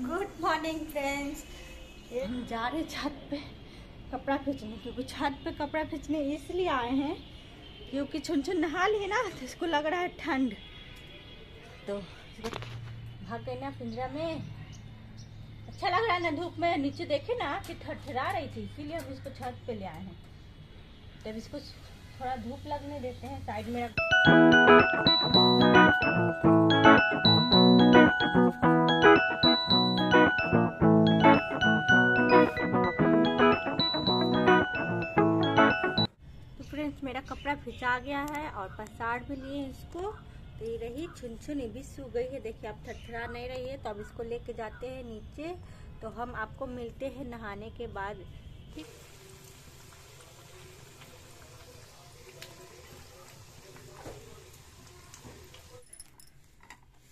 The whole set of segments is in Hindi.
गुड मॉर्निंग फ्रेंड्स हम जा रहे छत पे कपड़ा खींचने क्योंकि छत पे कपड़ा खींचने इसलिए आए हैं क्योंकि छुन छुन नहा लिए ना तो इसको लग रहा है ठंड। तो भाग गई ना पिंजरा में। अच्छा लग रहा है ना धूप में। नीचे देखे ना कि ठठरा रही थी, इसीलिए हम इसको छत पे ले आए हैं। तब इसको थोड़ा धूप लगने देते हैं, साइड में रख मेरा कपड़ा फिचा गया है और पसाड़ भी लिए इसको। तो ये रही छुन छुन भी सूख गई है। देखिए अब थरथरा नहीं रही है तो अब इसको लेके जाते हैं नीचे। तो हम आपको मिलते हैं नहाने के बाद, ठीक?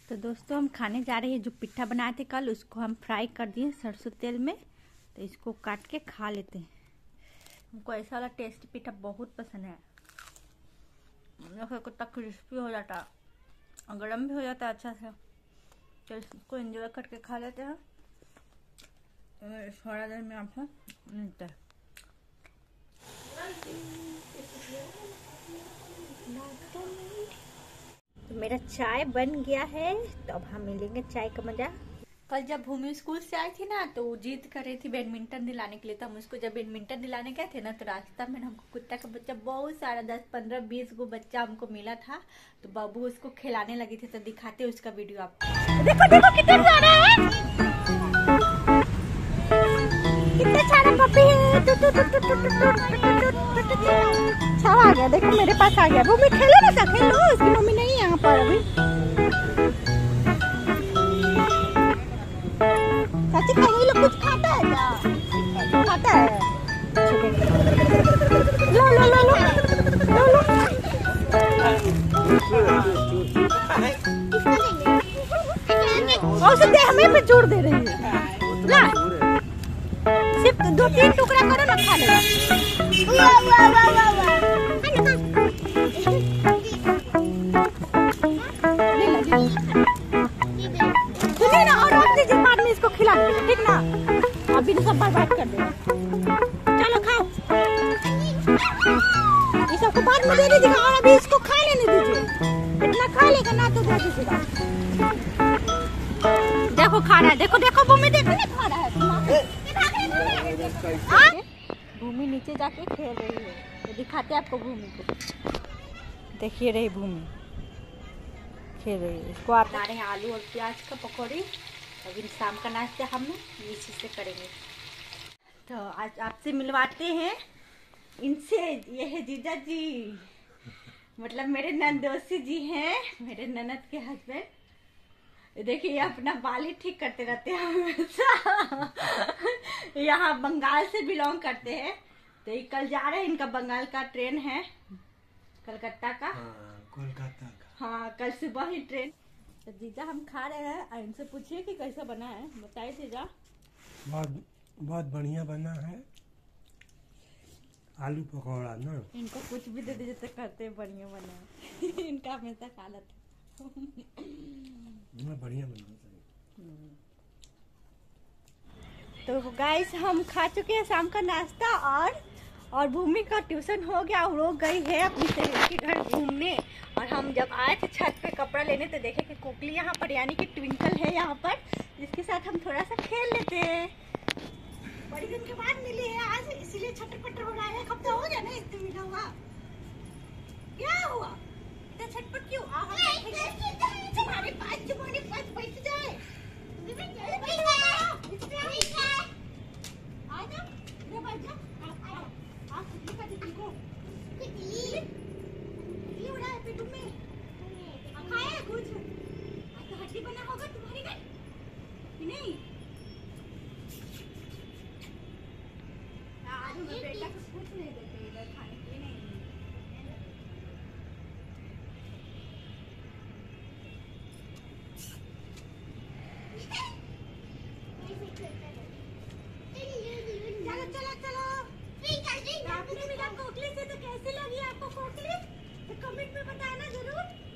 तो दोस्तों, हम खाने जा रहे हैं। जो पिट्ठा बनाए थे कल, उसको हम फ्राई कर दिए सरसों तेल में। तो इसको काट के खा लेते हैं। हमको ऐसा वाला टेस्ट पिट्ठा बहुत पसंद है। देखो कितना क्रिस्पी हो जाता। गर्म भी हो जाता है अच्छा से। तो इसको एंजॉय करके खा लेते हैं। थोड़ा देर में आपको मिलता है। तो मेरा चाय बन गया है तो अब हम मिलेंगे चाय का मज़ा। कल जब भूमि स्कूल से आई थी ना तो जीत कर रही थी बैडमिंटन दिलाने के लिए तो हम उसको जब बैडमिंटन दिलाने गए थे ना तो रास्ता में हमको कुत्ता का बच्चा बहुत सारा दस पंद्रह बीस गो बच्चा हमको मिला था तो बाबू उसको खिलाने लगी थी तो दिखाते उसका वीडियो आप देखो देखो है पपी आ गया देखो मेरे पास आ गया वो मैं खेलो ना खेलो उसकी मम्मी नहीं यहाँ पर अभी चाची खाने ये लोग कुछ खाता है क्या? खाता है। लो लो लो लो। लो लो। और उसे हमें पे जोड़ दे रही है। ला। सिर्फ़ दो तीन टुकड़ा करो ना, खा लेगा ठीक ना अभी सब कर चलो खाओ। ये बाद में दे और अभी इसको खा लेने दीजिए। इतना खा लेगा ना तो देखो खा रहा है, देखो देखो भूमि देखो खा रहा है। हाँ? भूमि नीचे जाके खेल रही है। तो दिखाते आपको भूमि को। देखिए रही भूमि। खेल रही है। इसको आप बना रहे हैं आलू और प्याज का पकौड़ी। अभी शाम का नाश्ता हम इसी से करेंगे। तो आज आपसे मिलवाते हैं। इनसे ये है जीजा जी। मतलब मेरे नंदोसी जी हैं मेरे ननद के हस्बैंड देखिए ये अपना बाल ही ठीक करते रहते हैं हमेशा। यहाँ बंगाल से बिलोंग करते हैं। तो ये कल जा रहे हैं इनका बंगाल का ट्रेन है। कलकत्ता का। हाँ, कोलकाता का। हाँ कल सुबह ही ट्रेन तो जीजा हम खा रहे हैं और इनसे पूछिए कि कैसा बना है। बताइए जीजा। बहुत बहुत बढ़िया बना है। आलू पकौड़ा ना। इनको कुछ भी दे दीजिए तो कहते हैं बढ़िया बना है। इनका हमेशा हालत बहुत बढ़िया बना है। तो गाइस हम खा चुके हैं शाम का नाश्ता और और भूमि का ट्यूशन हो गया। और वो गई है अपनी सहेली के घर घूमने। हम जब आए थे छत पे कपड़ा लेने तो देखे कि कुकली यहाँ पर यानी कि ट्विंकल है यहाँ पर जिसके साथ हम थोड़ा सा खेल लेते हैं बड़ी दिन के बाद मिली है आज इसीलिए छटर पटर हो रहा है कब तो हो गया ना इतने मिला हुआ क्या हुआ इतना छटपट क्यों कमेंट में बताना ज़रूर।